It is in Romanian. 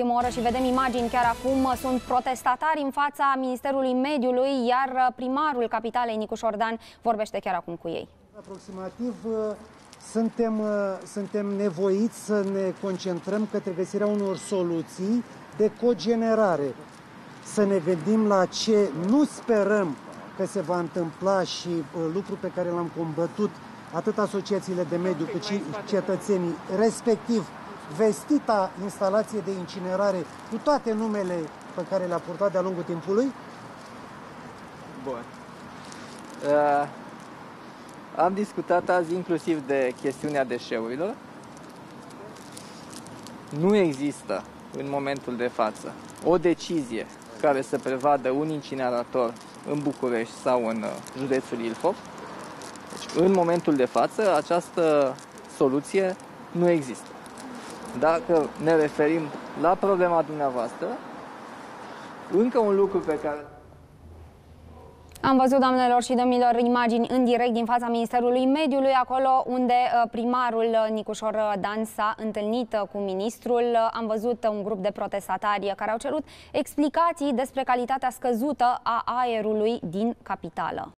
ultimă oră și vedem imagini chiar acum. Sunt protestatari în fața Ministerului Mediului, iar primarul capitalei, Nicu Șordan, vorbește chiar acum cu ei. Aproximativ suntem, suntem nevoiți să ne concentrăm către găsirea unor soluții de cogenerare. Să ne gândim la ce nu sperăm că se va întâmpla și lucru pe care l-am combătut atât asociațiile de mediu cât și cetățenii, respectiv vestita instalație de incinerare cu toate numele pe care le-a purtat de-a lungul timpului? Bun. Uh, am discutat azi inclusiv de chestiunea deșeurilor. Nu există în momentul de față o decizie care să prevadă un incinerator în București sau în uh, județul Ilfov. Deci, în momentul de față, această soluție nu există. Dacă ne referim la problema dumneavoastră, încă un lucru pe care am văzut, doamnelor și domnilor, imagini în direct din fața Ministerului Mediului, acolo unde uh, primarul uh, Nicușor Dan s-a întâlnit uh, cu ministrul. Am văzut un grup de protestatari care au cerut explicații despre calitatea scăzută a aerului din capitală.